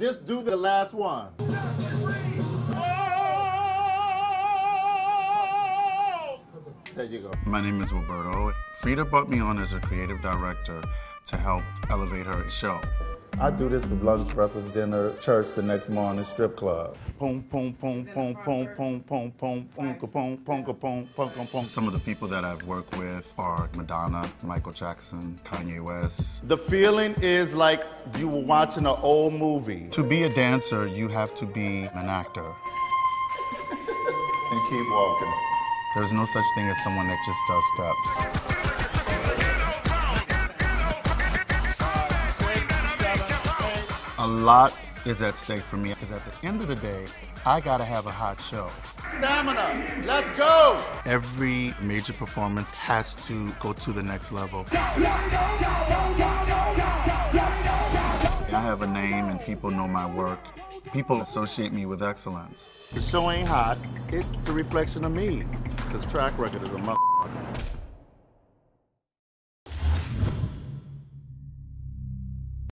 Just do the last one. There you go. My name is Roberto. Freedia brought me on as a creative director to help elevate her show. I do this for lunch, breakfast, dinner, church the next morning, strip club. Boom, boom, boom, boom, boom, boom, boom, boom, boom, boom, boom, boom, boom, boom. Some of the people that I've worked with are Madonna, Michael Jackson, Kanye West. The feeling is like you were watching an old movie. To be a dancer, you have to be an actor. And keep walking. There's no such thing as someone that just does steps. A lot is at stake for me because at the end of the day, I gotta have a hot show. Stamina, let's go! Every major performance has to go to the next level. I have a name and people know my work. People associate me with excellence. The show ain't hot, it's a reflection of me. This track record is a motherfucker.